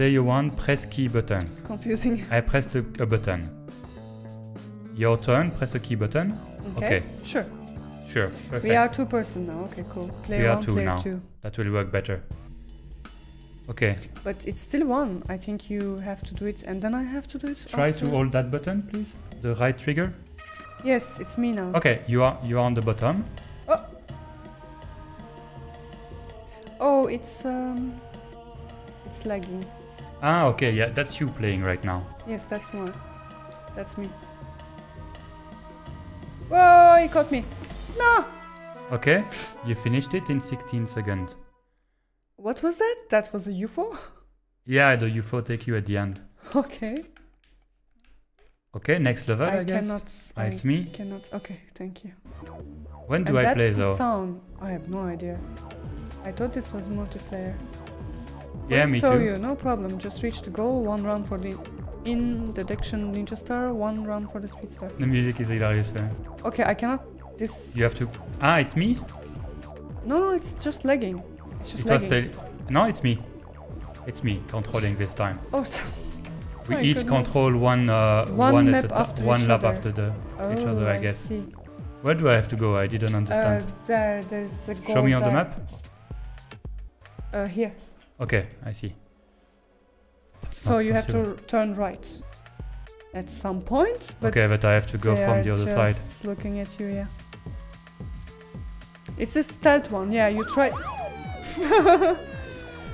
player one, press key button. Confusing. I pressed a, a button. Your turn, press a key button. Okay. Okay. Sure. Sure, perfect. We are two person now. Okay, cool. Player We are one, two player now. two. That will work better. Okay, But it's still one. I think you have to do it, and then I have to do it. try after. to hold that button, please. The right trigger. Yes, it's me now. Okay, you are you are on the bottom. Oh, it's um, it's lagging. Ah, okay, yeah, that's you playing right now. Yes, that's more. That's me. Whoa, he caught me. No. Okay, you finished it in 16 seconds. What was that? That was a UFO. Yeah, the UFO take you at the end. okay. Okay, next level, I, I guess. cannot. Ah, I it's me. cannot. Okay, thank you. When do and I that's play the though? town. I have no idea. I thought this was multiplayer. Yeah, me show too. you, no problem. Just reach the goal. One round for the in detection ninja star. One round for the speed star. The music is hilarious. Okay, I cannot. This. You have to. Ah, it's me. No, no, it's just lagging. It's just It lagging. the. No, it's me. It's me controlling this time. Oh, We My each goodness. control one uh, One one, map at a after one lap other. after the each oh, other, I I guess. see. Where do I have to go? I didn't Uh, understand. there, there's a goal Show me on the map. Uh, here. Okay, I see. That's So you have to turn right at some point. But Okay, but I have to go from the other side. It's looking at you, yeah. It's a stealth one, yeah. You try.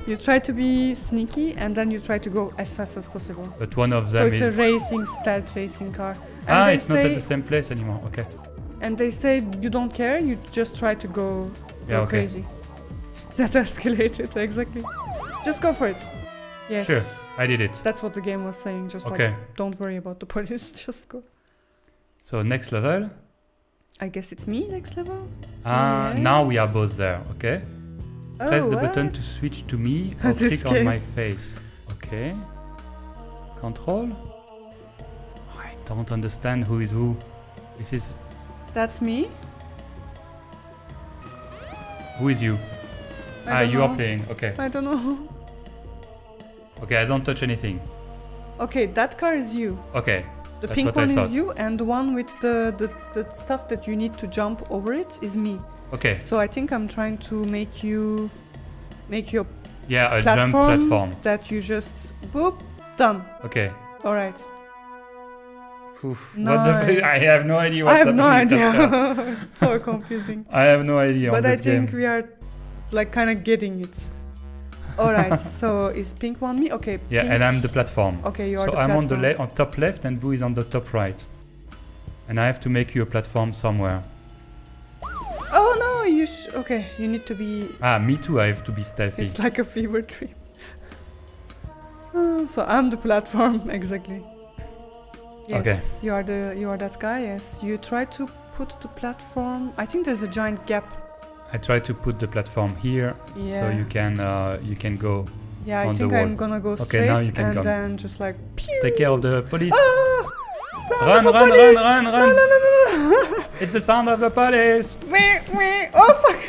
you try to be sneaky, and then you try to go as fast as possible. But one of them is. So it's is. a racing stealth racing car. And ah, it's not at the same place anymore. Okay. and they say you don't care. You just try to go, Yeah, go okay. crazy. That escalated exactly. Just go for it. Yes. Sure, I did it. That's what the game was saying. Just Okay. like, don't worry about the police. Just go. So next level. I guess it's me next level. Ah, now we are both there. Okay. Press oh, the button to switch to me or click on my face. Okay. Control. I don't understand who is who. This is That's me. who is you? I ah, you are playing. Okay. I don't know. Okay, I don't touch anything. Okay, that car is you. Okay. The pink one is you, and the one with the, the the stuff that you need to jump over it is me. Okay. So I think I'm trying to make you make your Yeah, a platform, jump platform. that you just boop done. Okay. All right. Oof. Nice. I have no idea what's I have no happening with that car. idea. it's so confusing. I have no idea on but I think game. we are like kind of getting it. All right. so is pink one me? Okay. Yeah, pink. and I'm the platform. Okay, you are so I'm on the le- on top left and blue is on the top right. And I have to make you a platform somewhere. Oh no, you sh- okay, you need to be Ah, me too, I have to be stealthy. it's like a fever dream. Ah, so I'm the platform exactly. Yes, Okay. you are the you are that guy. Yes, you try to put the platform. I think there's a giant gap. I try to put the platform here so you can uh, you can go Yeah, I think. I'm gonna go Okay, straight now you can and come. then just like pew. take care of the police. Ah! Run, of a run, run, run, No, run! no, no, no, no! It's the sound of the police! Wee, wee. oh fuck!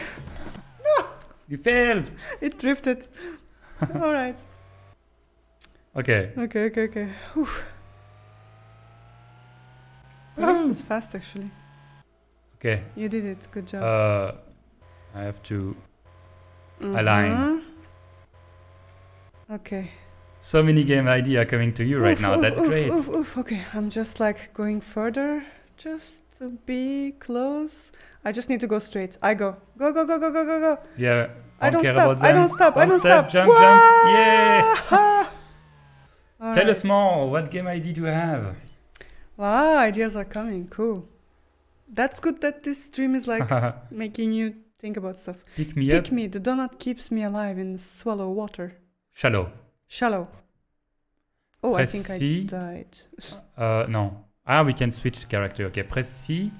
You failed! It drifted. All right. Okay, Okay, okay, okay. Whew. Well, this is fast actually. okay. You did it. Good job. Uh, I have to. align. Mhm. Okay. So many game idea coming to you right Oof, now. oof, That's oof, great. Okay, I'm just like going further, just to be close. I just need to go straight. I go. Go, go, go, go, go, go, go. Yeah. I don't care stop. I don't stop. I don't step, stop. Jump, jump. Yeah. Tell us more. What game idea do you have? Wow, ideas are coming. Cool. That's good that this stream is like making you think about stuff. Pick me up. Pick me. The donut keeps me alive in the swallow water. Shallow. Shallow. Oh, Press I think C. I died. Uh, no. Ah, we can switch character. Okay, press C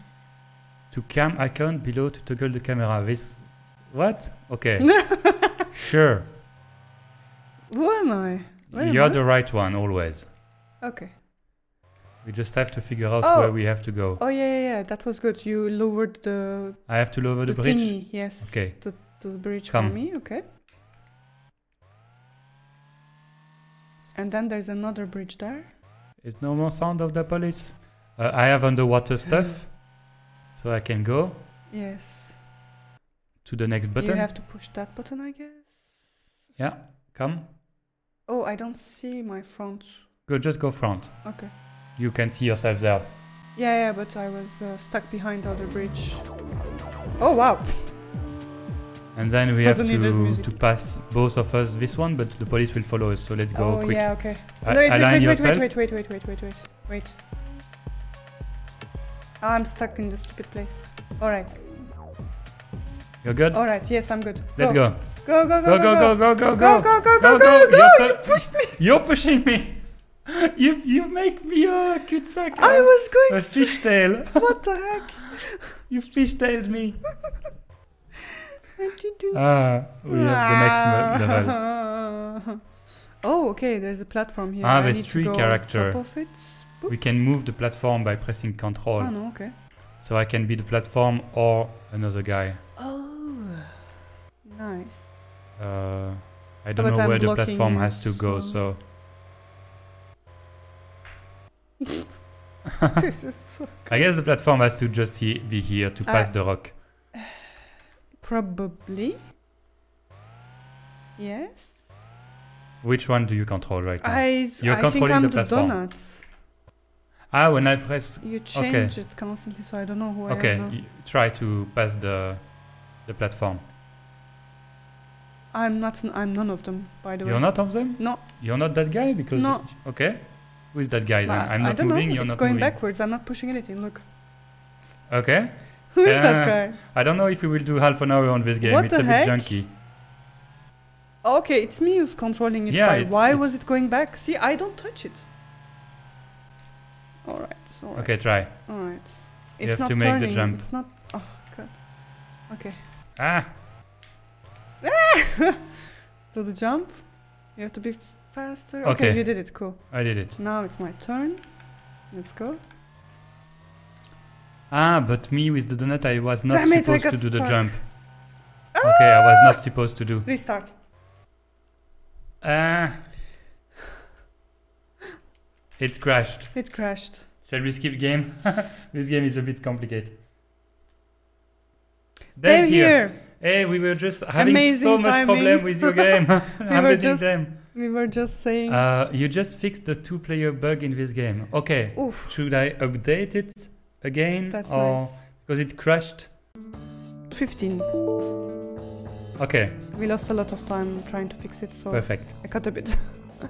to cam icon below to toggle the camera. This. What? Okay. sure. Who am I? Where You're I? the right one always. Okay. We just have to figure out Oh. where we have to go. Oh yeah, yeah, yeah. That was good. You lowered the I have to lower the, the, bridge. thingy. Yes. Okay. The, the bridge Come. for me. Okay. And then there's another bridge there. Is no more sound of the police. Uh, I have underwater stuff, so I can go Yes. to the next button. You have to push that button, I guess. Yeah, come. Oh, I don't see my front. Go, just go front. Okay. You can see yourself there. Yeah, yeah, but I was uh, stuck behind the other bridge. Oh wow! And then we Suddenly have to, to pass both of us this one, but the police will follow us. So let's go oh quick. yeah, okay. A- wait, wait, align wait, yourself. wait, wait, wait, wait, wait, wait, wait, wait. Ah, I'm stuck in the stupid place. All right, You're good. all right. Yes, I'm good. Let's go. Go, go, Go, go, go, go, go, go, go, go. go, go, Go, go, go. go, You're go. You pu- pushed me. You're pushing me. You you make me a cul-de-sac. I was a going. straight. fishtail. What the heck? you fishtailed me. Ah, we have the next level. level. Oh, okay. There's a platform here. Ah, I there's need three go character. Top of it. Boop. We can move the platform by pressing Control. Oh no, okay. So I can be the platform or another guy. Oh, nice. Uh, I don't but know I'm where the platform has to go, so- so this is so I guess the platform has to just he- be here to pass Uh, the rock. probably. Yes. Which one do you control right now? I You're I think controlling I'm the the, platform. donut. ah, when I press. You change it constantly, so I don't know who I Okay, am now. y- try to pass the the platform. I'm not. I'm none of them, by the way. You're not of them? No. You're not that guy because. No. Okay. Who is that guy then? I- I'm I not don't moving. know. You're it's not going moving. backwards. I'm not pushing anything. Look. Okay. Who is Yeah. that guy? I don't know if we will do half an hour on this game. What it's the a heck? bit junky. Okay, it's me who's controlling it. Yeah, it's- why it's- was it going back? See, I don't touch it. All right. All right. Okay, try. All right. You have not to make the jump. It's not. Oh god. Okay. Ah, So the jump. You have to be faster. Okay. okay you did it. Cool. I did it. Now it's my turn. Let's go. Ah, but me with the donut, I was not Damn supposed got to do the stuck. jump. Okay, I was not supposed to do. Restart. Ah. It crashed. It crashed. Shall we skip game? this game is a bit complicated. They're Then here. Hey, we were just having so Amazing much problem with your game. Amazing just time. We were just saying. Uh, you just fixed the two-player bug in this game. Okay. Oof. Should I update it again? That's or nice. because it crashed? 15. Okay, We lost a lot of time trying to fix it, so perfect. I cut a bit.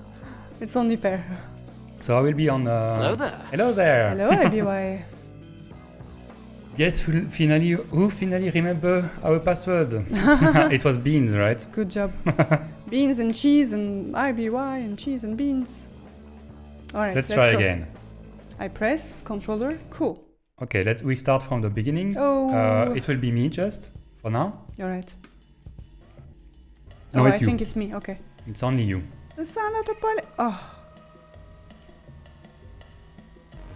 it's only fair. So I will be on. Uh, Hello there. Hello there. Hello, IBY. Yes, who finally who finally remember our password? it was beans, right? Good job. Beans and cheese and IBY and cheese and beans. Alright, let's, let's, try go. again. I press controller. Cool. Okay, let's we start from the beginning. Oh. Uh, it will be me just for now. Alright. No, oh, it's I you. think it's me. Okay. It's only you. Of the poli- Oh.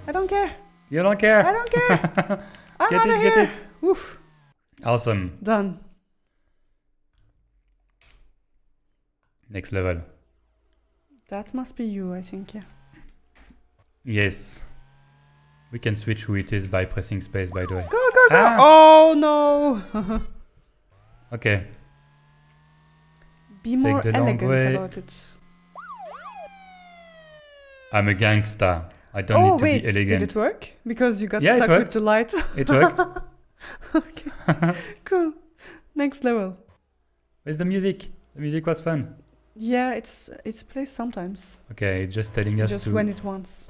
I don't care. You don't care. I don't care. I'm get out it, of get here. it. Oof. Awesome. Done. Next level. That must be you, I think. Yeah. Yes. We can switch who it is by pressing space, by the way. Go, go, go. Ah. Oh no. Okay. Be more elegant about it. I'm a gangster. I don't oh need to wait, be elegant. did it work? Because you got Yeah, stuck with the light. It worked. okay. cool. Next level. Where's the music? The music was fun. Yeah, it's it's plays sometimes. Okay, just telling us Just to. when it wants.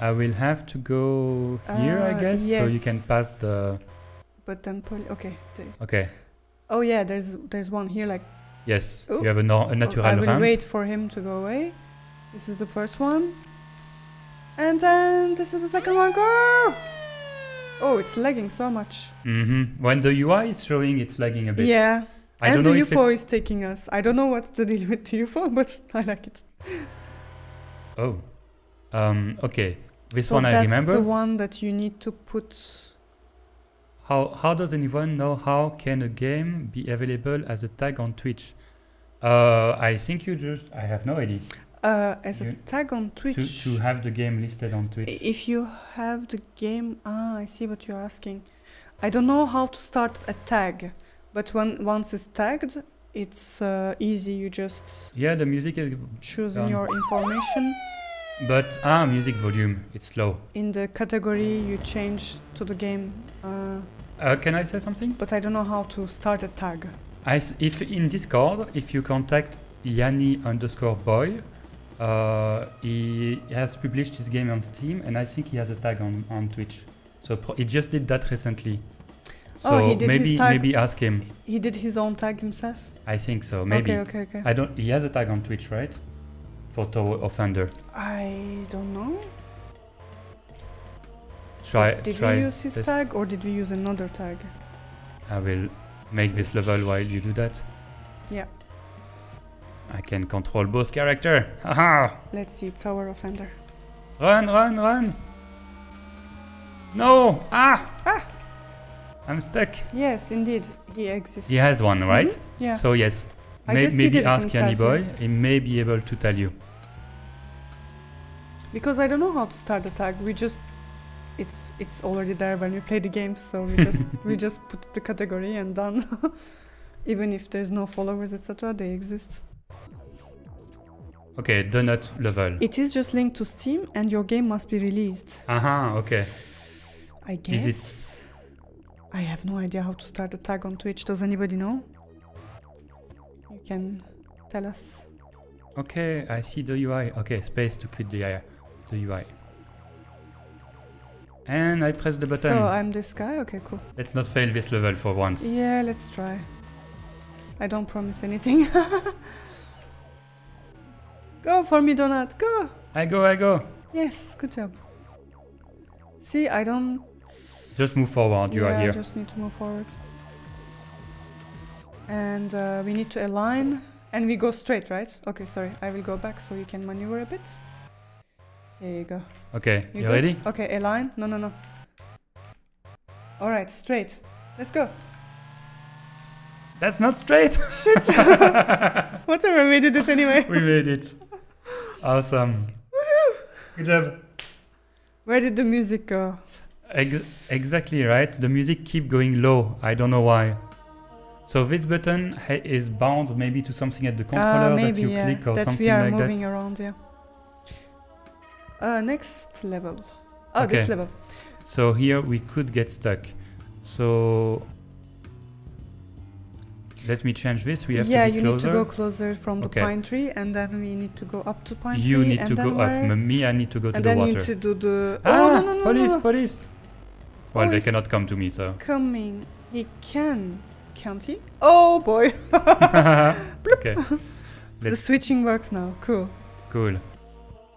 I will have to go here, I Uh, guess, so you can pass the. But then poli- okay. Okay. Oh yeah, there's there's one here like Yes, Oh. you have a, no- a oh, natural I will ramp. wait for him to go away. This is the first one. And then this is the second one. Go! Oh, it's lagging so much. Mm-hmm. When the UI is showing, it's lagging a bit. Yeah. I and don't the UFO is taking us. I don't know what's the deal with the UFO, but I like it. Oh. Um. Okay. This so one I remember. that's the one that you need to put. How how does anyone know how can a game be available as a tag on Twitch? Uh, I think you just. I have no idea. Uh, as a tag on to, Twitch. to have the game listed on Twitch. If you have the game, ah, I see what you're asking. I don't know how to start a tag, but when once it's tagged, it's uh, easy. You just Yeah, the music is, choosing Done. your information. but ah, music volume, it's low. In the category, you change to the game. Uh, Uh, can I say something? but I don't know how to start a tag. I s- if in Discord, if you contact Yanni underscore boy, uh, he has published his game on Steam, and I think he has a tag on, on Twitch. So pro- he just did that recently. So Oh, he did his maybe tag- maybe ask him. He did his own tag himself. I think so. Maybe Okay, okay, okay. I don't. He has a tag on Twitch, right? For Tower Offender. I don't know. Try Did try. we use his test. tag or did we use another tag? I will make this level while you do that. Yeah. I can control both character. Haha! Let's see, Tower Offender. Run, run, run! No! Ah! Ah! I'm stuck. Yes, indeed, he exists. He has one, right? Mhm, Yeah. So yes, I may- maybe ask Yanni Boy. He may be able to tell you. Because I don't know how to start the tag. We just it's it's already there when we play the game, so we just we just put the category and done. Even if there's no followers, etc., they exist. Okay, donut level. It is just linked to Steam, and your game must be released. Aha, okay. I guess. Is it- I have no idea how to start a tag on Twitch. Does anybody know? You can tell us. Okay, I see the UI. Okay, space to quit the, uh, the UI. And I press the button. So I'm this guy. Okay, cool. Let's not fail this level for once. Yeah, let's try. I don't promise anything. go for me, Donut. Go. I go, I go. Yes, good job. See, I don't. Just move forward, you yeah, are I here. just need to move forward. And uh, we need to align, and we go straight, right? Okay, sorry. I will go back so you can maneuver a bit. There you go. Okay, you, good? ready? Okay, align. No, no, no. All right, straight. Let's go. That's not straight. Shit. Whatever, we did it anyway. we made it. Awesome. Woohoo! Good job. Where did the music go? Ex- exactly right. The music keep going low. I don't know why. So this button is bound maybe to something at the Ah, controller maybe that you yeah. click or that something we are like moving that. around, yeah. Uh, next level. Oh, Okay. this level. So here we could get stuck. So let me change this. We have yeah, to be you closer. need to go closer from the Okay. pine tree, and then we need to go up to pine you tree. You need and to go up. Me, I need to go to and the then you water. need to do the. ah, oh no no no! police, police. Well, Oh, they cannot come to me, so. Coming. He can, can't he? Oh boy! okay, the switching works now. Cool. cool.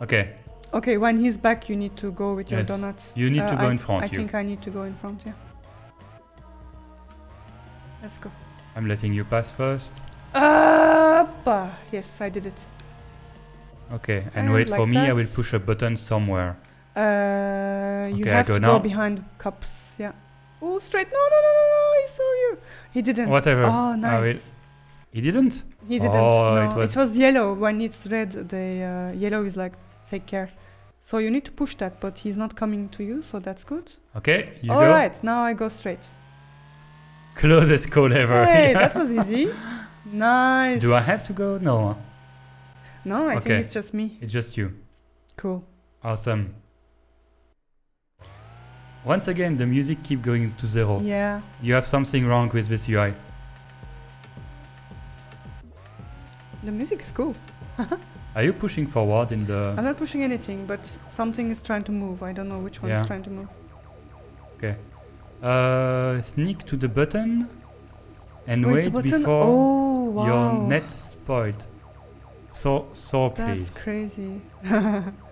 Okay, Okay, when he's back, you need to go with your donuts. you need Uh, to go I, in front. I you. think I need to go in front. Yeah. Let's go. I'm letting you pass first. Appa. Yes, I did it. Okay, and, And wait for like me. I will push a button somewhere. Uh, you Okay, have to now. go behind cups. Yeah. Oh, straight. No, no, no, no, no. He saw you. He didn't. Whatever. Oh, nice. will- He didn't. He didn't. Oh, no, it was- it was yellow. When it's red, the uh, yellow is like take care. So you need to push that, but he's not coming to you, so that's good. Okay, you All go. right, now I go straight. Closest call ever. Hey, Yeah. that was easy. Nice. Do I have to go? No, No, I Okay. think it's just me. it's just you. Cool. Awesome. Once again, the music keep going to zero. Yeah. You have something wrong with this UI. The music is cool. Are you pushing forward in the? I'm not pushing anything, but something is trying to move. I don't know which one Yeah. is trying to move. Uh, sneak to the button and Where's wait before oh, wow. your net spoiled. So, so That's please. crazy.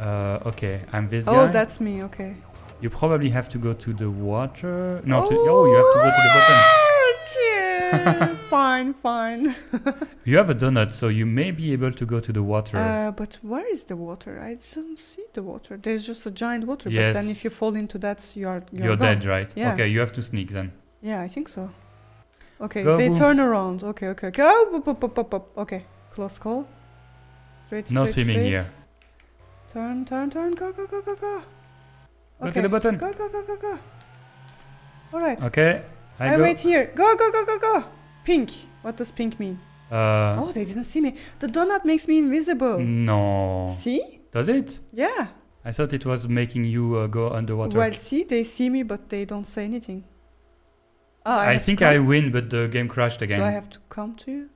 Uh, okay, I'm this oh, guy. that's me. Okay. You probably have to go to the water. No, to, oh, you have to go to the bottom. fine, fine. You have a donut, so you may be able to go to the water. Uh, but where is the water? I don't see the water. There's just a giant water. But then if you fall into that, you are you're, You're dead, right? Yeah. Okay, you have to sneak then. Yeah, I think so. Okay, Go they boom. turn around. Okay, okay. Oh, pop. Okay, close call. Straight, straight, No swimming straight. here. Turn, turn, turn. Go, go, go, go, go. Go to the button. Go, go, go, go, go. All right. Okay. I, I, go. wait here. Go, go, go, go, go. Pink. What does pink mean? Uh, oh, they didn't see me. The donut makes me invisible. no. See? Does it? Yeah. I thought it was making you uh, go underwater. Well, see, they see me, but they don't say anything. Oh, I, I think? I win, but the game crashed again. Do I have to come to you?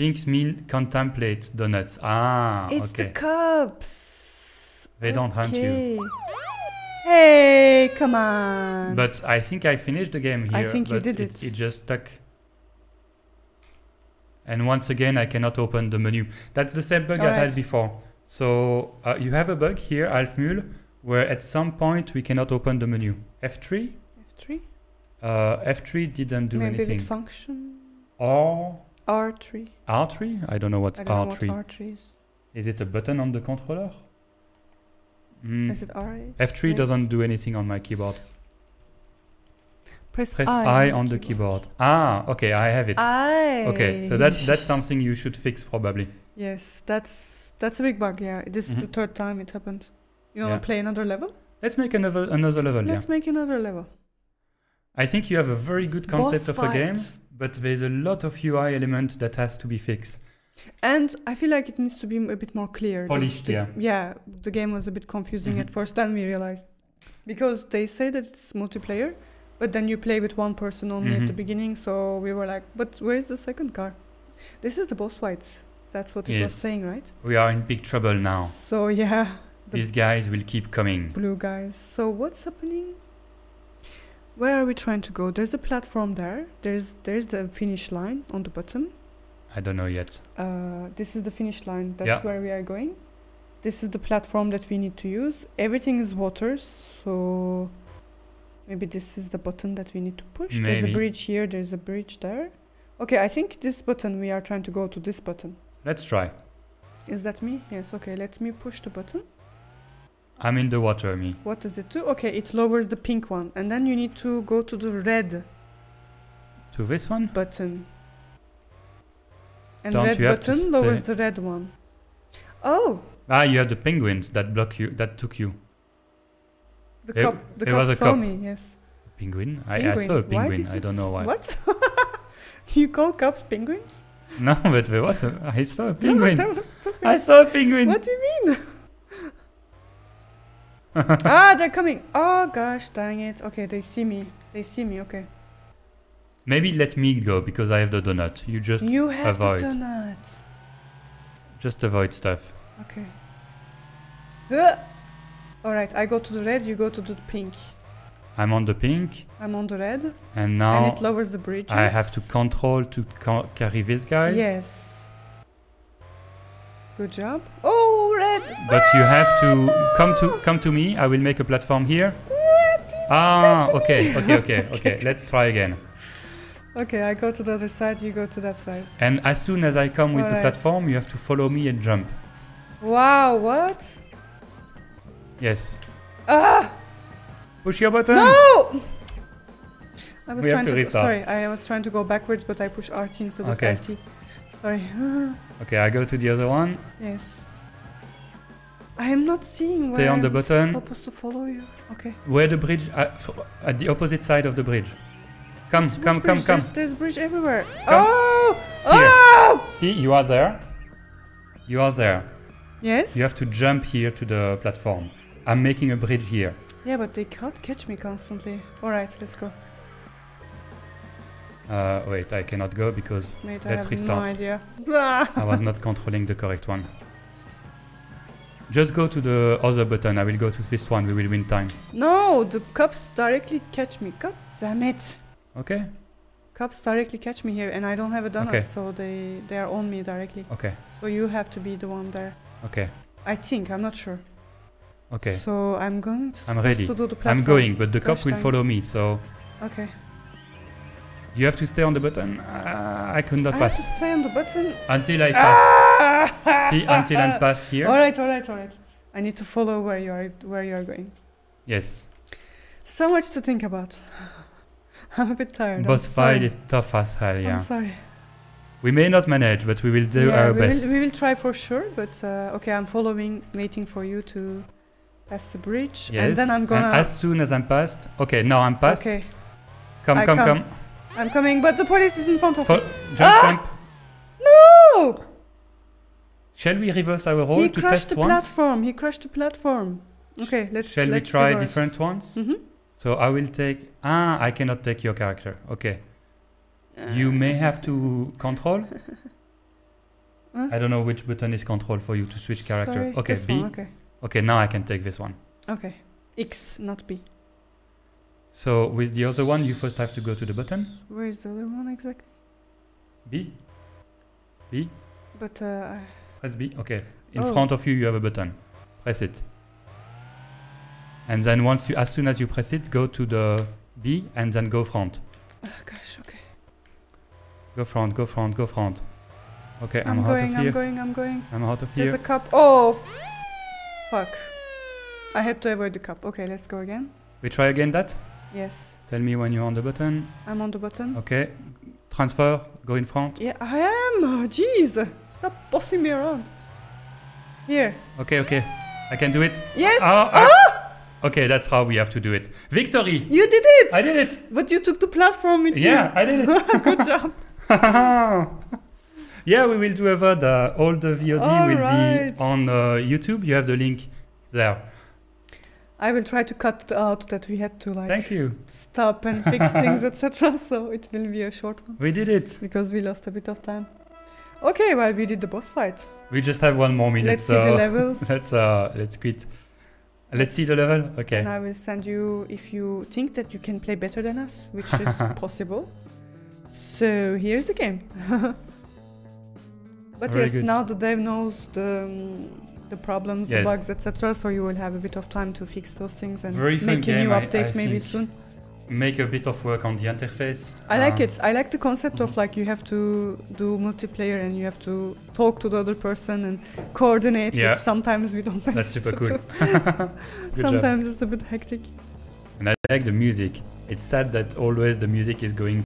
Pinks mean contemplate donuts. Ah, It's okay. the cups. They don't hunt you. Hey, come on. But I think I finished the game here. I think you did it. it. It just stuck. And once again, I cannot open the menu. That's the same bug I had before. So uh, you have a bug here, Alf Mule, where at some point we cannot open the menu. F3? F3? Uh, F3 didn't do Maybe anything. with function. Or R3. R3? I don't know what's I don't R3. know what R3 is. Is it a button on the controller? Mm, Is it R8? F3 Maybe. doesn't do anything on my keyboard. Press, Press I, I on the keyboard. Ah, okay, I have it. I. Okay, so that that's something you should fix probably. Yes, that's that's a big bug. Yeah, this is the Mhm. third time it happened. You wanna Yeah. play another level? Let's make another another level. Let's yeah, make another level. I think you have a very good concept Boss of a game, fight. But there's a lot of UI element that has to be fixed. And I feel like it needs to be a bit more clear. Polished, the- yeah. Yeah, the game was a bit confusing Mhm. at first. Then we realized because they say that it's multiplayer, but then you play with one person only at the Mhm. beginning. So we were like, but where is the second car? This is the boss fight. That's what it was saying, right? We are in big trouble now. So yeah, the These guys will keep coming. blue guys. So what's happening? Where are we trying to go? There's a platform there. There's there's the finish line on the bottom. I don't know yet. Uh, this is the finish line. That's Yeah. where we are going. This is the platform that we need to use. Everything is water, so maybe this is the button that we need to push. There's a bridge here. There's a bridge there. Okay, I think this button. We are trying to go to this button. Let's try. Is that me? Yes. Okay. Let me push the button. I'm in the water, me. What does it do? Okay, it lowers the pink one, and then you need to go to the red To this one? button. And Don't red you have to button lowers the red one. Oh, Ah, you have the penguins that block you. That took you. the It- cop. The it cop was a saw cop. me. Yes. Penguin? I, I saw a penguin. I don't know why. What? Do you call cops penguins? No, but there was a. I saw a No, penguin. the I saw a penguin. What do you mean? Ah, they're coming. Oh gosh, dang it. Okay, they see me. They see me. Okay. Maybe let me go because I have the donut. You just you have avoid. the donut. just avoid stuff. Okay. Uh, all right, I go to the red. You go to the pink. I'm on the pink, I'm on the red, and now... and it lowers the bridge. I have to control to ca- carry this guy. Yes. Good job. Oh, But you have to come to come to me. I will make a platform here. Ah, okay, okay, okay, okay. Let's try again. Okay, I go to the other side. You go to that side. And as soon as I come with the platform, you have to follow me and jump. Wow, what? Yes. Ah! Push your button. No! I was We have trying to to, restart. sorry, I was trying to go backwards, but I push RT instead Okay. of LT. Sorry. Okay, I go to the other one. yes. I am not seeing Stay on the I'm button. supposed to follow you. Okay. Where the bridge? Uh, f- at the opposite side of the bridge. Come, Which come, come, bridge? come. There's, there's bridge everywhere. Come. Oh! Here. Oh! See, you are there. You are there. Yes? You have to jump here to the platform. I'm making a bridge here. Yeah, but they can't catch me constantly. Alright, let's go. Uh, wait, I cannot go because Mate, Let's have restart. no idea. I was not controlling the correct one. Just go to the other button. I will go to this one. We will win time. No, the cops directly catch me. God damn it. Okay? Cops directly catch me here and I don't have a donut, Okay. so they, they are on me directly. Okay. So you have to be the one there. Okay. I think, I'm not sure. Okay. So I'm going to, I'm ready. to do the platform. I'm going, but the cop Gosh will follow me. So Okay. you have to stay on the button. Uh, I could not I have to stay on the button. until I pass. See, until I pass here. Alright, alright, alright. I need to follow where you are where you are going. Yes. So much to think about. I'm a bit tired. Boss fight is tough as hell. Yeah. I'm sorry. We may not manage, but we will do yeah, our we best. Will, we will try for sure, but uh, okay, I'm following, waiting for you to pass the bridge, Yes. and then I'm gonna. as soon as I'm past. Okay, now I'm past. okay, Come, I come, come. come. I'm coming, but the police is in front of Fo- me. jump, Ah! jump. No! Shall we reverse our role he to crashed test the once? platform. He crashed the platform. Okay, let's. Shall we let's try reverse. different ones? Mm-hmm. So I will take. Ah, I cannot take your character. Okay. You may have to control. Huh? I don't know which button is control for you to switch character. Sorry, okay, B. one, okay. Okay, now I can take this one. Okay. X, not B. So with the other one, you first have to go to the button. Where is the other one exactly? B. B. But uh, Press B. Okay. In Oh. front of you, you have a button. Press it. And then once you, as soon as you press it, go to the B and then go front. oh gosh, okay. Go front. Go front. Go front. Okay, I'm, I'm, out going. of I'm going. I'm going. I'm out of here. There's a cup. Oh, fuck! I had to avoid the cup. Okay, let's go again. We try again that. Yes, Tell me when you're on the button. I'm on the button. Okay. Transfer. Go in front. Yeah, I am. Oh, Jeez, stop bossing me around. Here. Okay. Okay. I can do it. Yes. Ah, ah. Okay, that's how we have to do it. Victory! You did it. I did it. but you took the platform with Yeah, I did it. Good job. yeah, we will do a VOD. Uh, all the VOD All will right. be on uh, YouTube. You have the link there. I will try to cut out that we had to like Thank you. stop and fix things, etc. So it will be a short one We did it. because we lost a bit of time. Okay, well we did the boss fight. We just have one more minute. Let's see the levels. let's uh, let's quit. Let's see the level. Okay. And I will send you if you think that you can play better than us, which is possible. So here's the game. but Very yes, good. now the dev knows the um, the problems, Yes. the bugs, etc. So you will have a bit of time to fix those things and Very make a new game, I- update I maybe soon. Make a bit of work on the interface. I like Um, it. I like the concept of mhm. like you have to do multiplayer and you have to talk to the other person and coordinate, Yeah. which sometimes we don't manage That's super cool. Good job. sometimes it's a bit hectic. And I like the music. It's sad that always the music is going